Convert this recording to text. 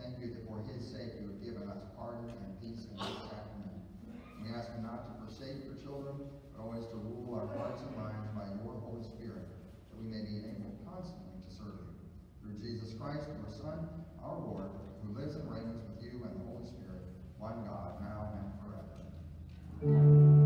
thank you that for his sake you have given us pardon and peace in this sacrament. We ask you not to forsake your children, but always to rule our hearts and minds by your Holy Spirit, that we may be able constantly to serve you. Through Jesus Christ, your Son, our Lord, who lives and reigns with you and the Holy Spirit, one God, now and forever.